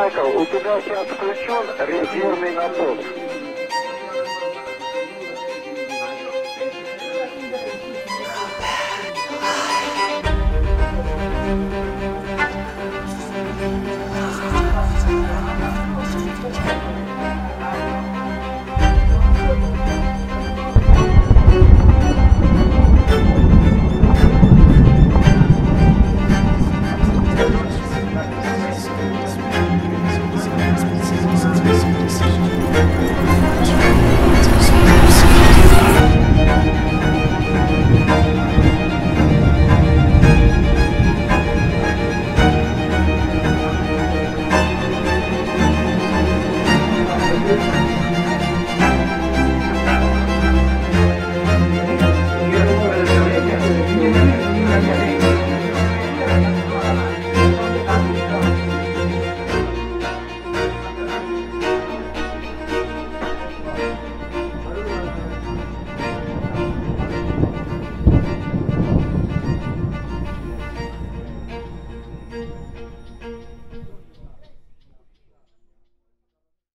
Майкл, у тебя сейчас включен резервный насос.